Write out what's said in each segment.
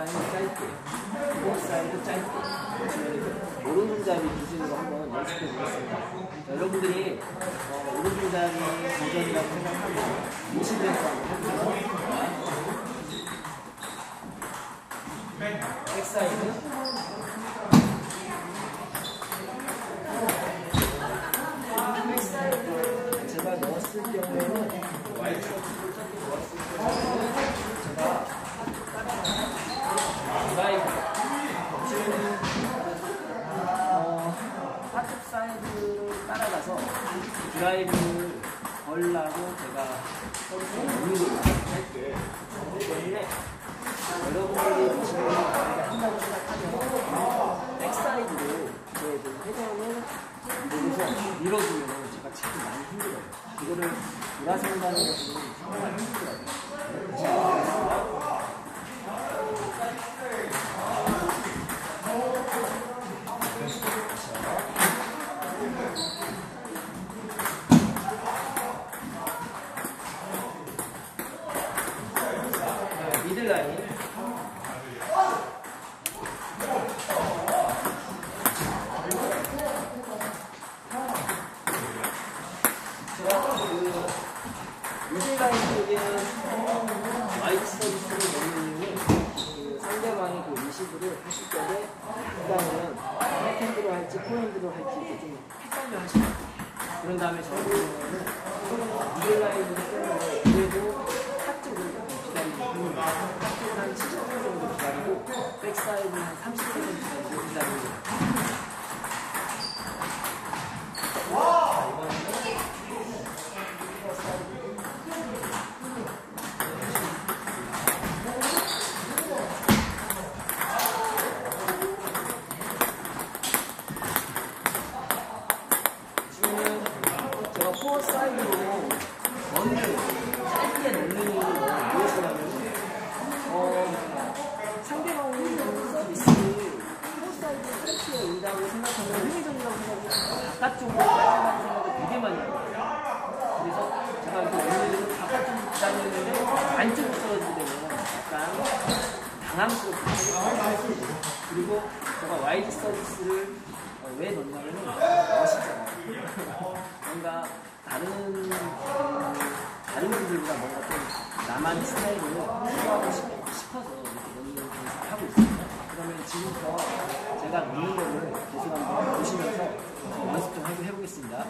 사이드 짧게, middle line 짧게. 오른손잡이 기준으로 한번 연습해 보겠습니다. 자, 여러분들이 어, 오른손잡이 도전이라고 생각하면 인식해서 한번 해보세요. back side. 드라이브를 걸라고 제가 그렇기 때문에 여러분들이 제가 한다고 생각하면 back side로 제그 회전을 여기서 밀어주면 제가 참 많이 힘들어요. 이거를 돌아선다는 것은 정말 힘들어요. 쪽에는 YG 서비스를 넣는 이유는 그 상대방이 그 리시브를 하실 때에 일단은 백핸드로 할지 포핸드로 할지 좀 헷갈려 하시거든요. 그런 다음에 저는 middle line이기 때문에 그래도 탑쪽을 기다리고. 탑쪽은 한 70분 정도 기다리고 back side는 한 30분 정도 기다리고 자, 이번에는 지금은 제가 포어 사이드로 넣는 짧게 넣는 이유는 무엇이냐면 어, 상대방이 그 서비스를 fore side 짧게 생각하면 흥미적이라고 생각하고 바깥쪽으로 짧다는 생각을 되게 많이 해요. 그래서 제가 이렇게 오늘은 바깥쪽으로 기다리는데 안쪽으로 떨어지게 되면 약간 당황스럽게 생각하고 그리고 제가 YG 서비스를 어, 왜 넣냐면은 멋있잖아요. 뭔가 다른 음, 다른 분들보다 뭔가 좀 나만의 스타일을 소화하고 싶- 싶 보시면서 어, 연습 좀 해보겠습니다.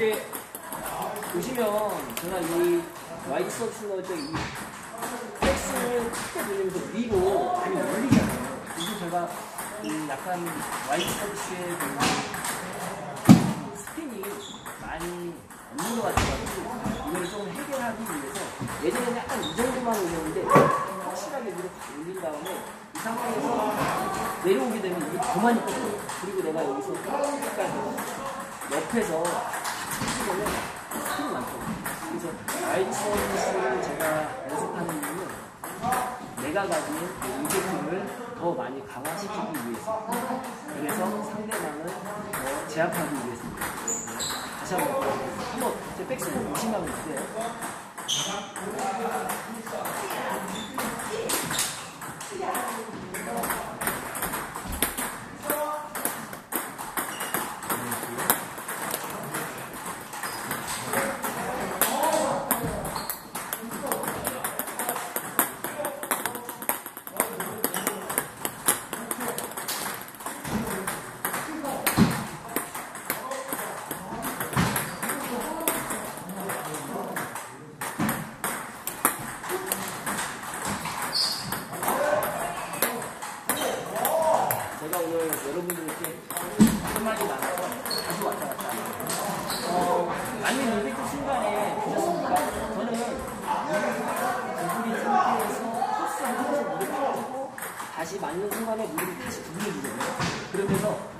이게 보시면 제가 이 YG 넣을 때 이 백스윙을 크게 돌리면서 위로 많이 올리잖아요. 그리고 제가 이 약간 YG 서비스의 그 스핀이 많이 없는 것 같아가지고 이걸 좀 해결하기 위해서 예전에는 약간 이 정도만 올렸는데 확실하게 위로 확 올린 다음에 이 상황에서 내려오게 되면 이게 더 많이 꺾여요. 그리고 내가 여기서 약간 옆에서 YG 서비스를 제가 연습하는 이유는 내가 가진 이 제품을 더 많이 강화시키기 위해서 그래서 상대방을 더 제압하기 위해서입니다. 다시 한번 한번 제 백스윙을 유심히 보고 있어요. 여러분들 이렇게 한마디 나눠서 다시 왔다 갔다 어, 많이 놀랬던 그 순간에 보셨습니까? 저는 물이 상태에서 코스 하면서 물을 빠지고 다시 맞는 순간에 물이 다시 분리되잖아요 그러면서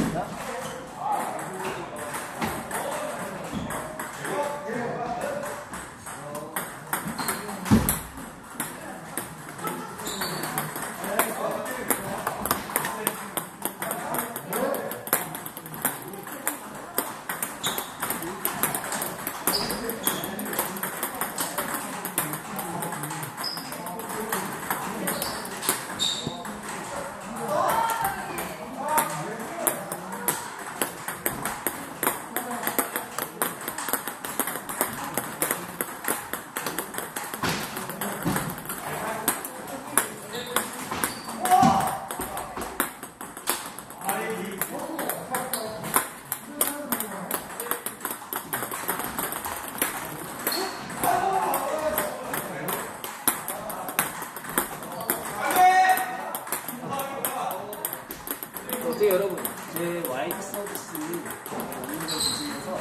서비스 없는 걸 보시면서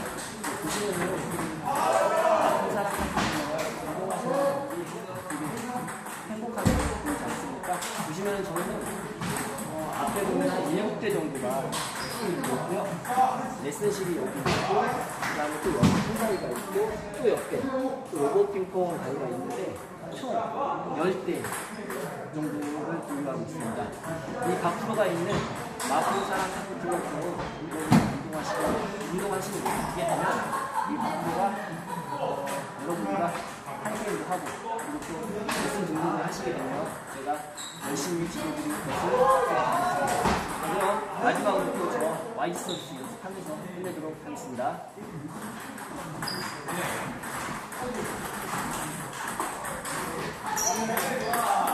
보시면은 나쁜 사람 같은 거 운동하시는 분들이 행복하게 보이지 않습니까? 보시면은 저는 어, 앞에 보면 한 1년대 정도가 있고요. 레슨실이 여기 있고, 그 다음에 또 여기 큰 다리가 있고, 또 옆에 또 로봇 핑퐁 다리가 있는데, 총 10대 정도를 보유하고 있습니다. 이 박프로가 있는 카페 같은 경우 이거를 운동하시고, 운동하시는 게 되면 이 박프로가 어, 여러분과 한게임도 하고, 그리고 또 레슨 등록을 하시게 되면 제가 열심히 지도드릴 것을 약속드리겠습니다. 그럼 마지막으로 또 저 YG 서비스 연습하면서 끝내도록 하겠습니다. 자,